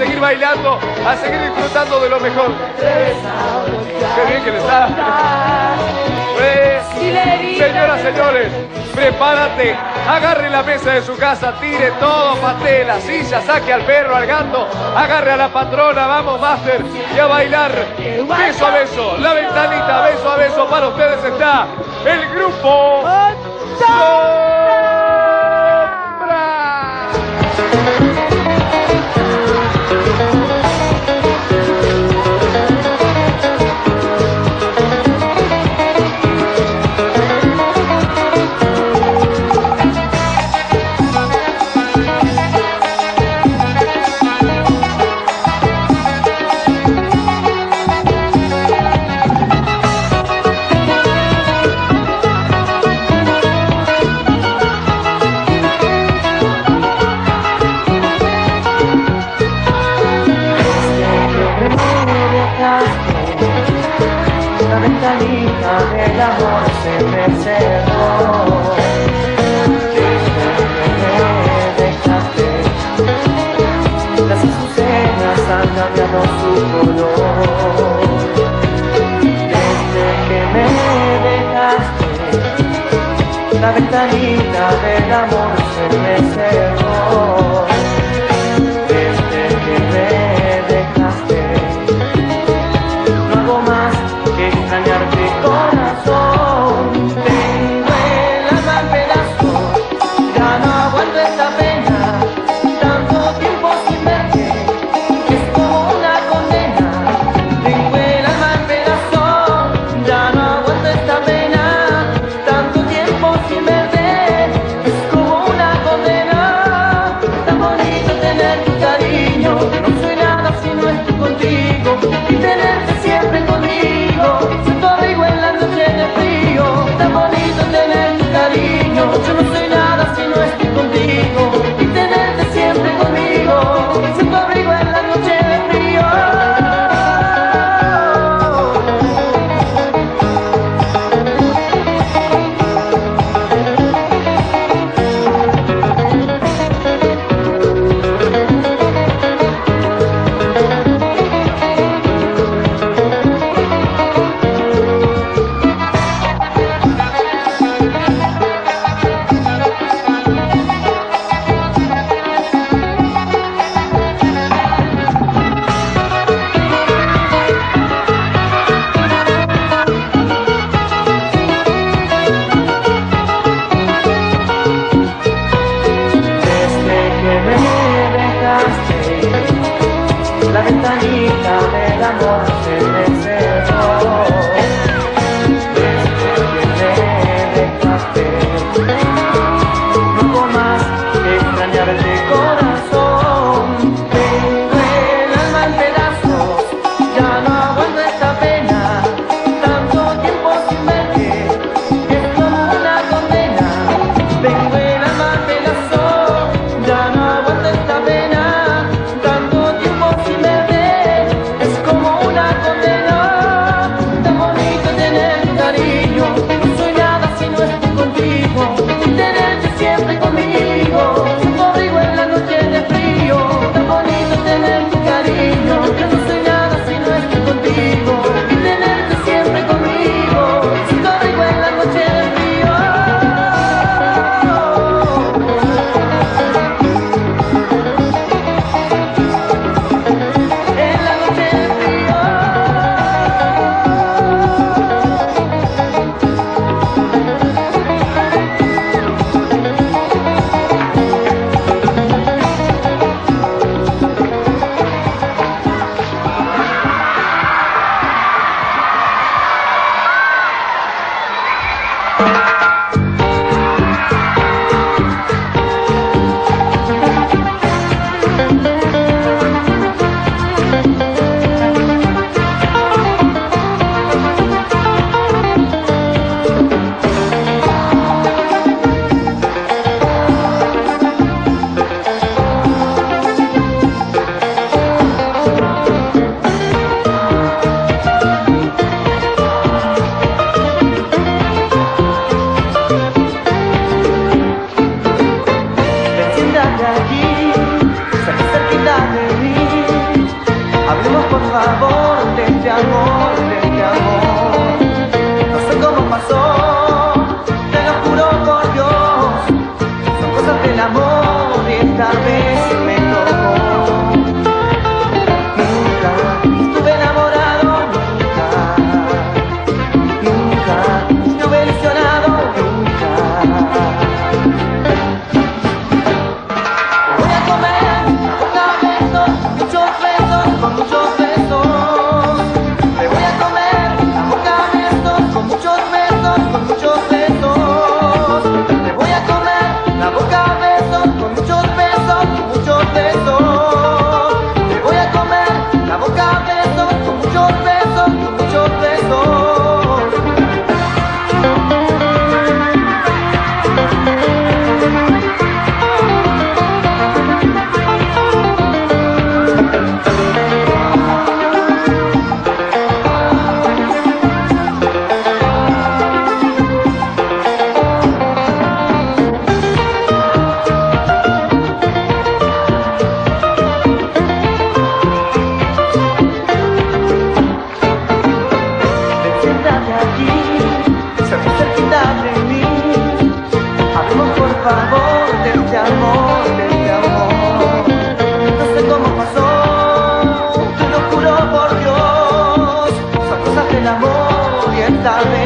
seguir bailando, a seguir disfrutando de lo mejor. Qué bien que le está. Eh, señoras, señores, prepárate, agarre la mesa de su casa, tire todo, pastel, la silla, saque al perro, al gato, agarre a la patrona, vamos, Master, y a bailar beso a beso, la ventanita, beso a beso, para ustedes está el grupo ventanita del amor Quédate con Hablemos por favor de este amor, favor de este amor, de amor. No sé cómo pasó, te lo juro por Dios, son cosas del amor y esta vez.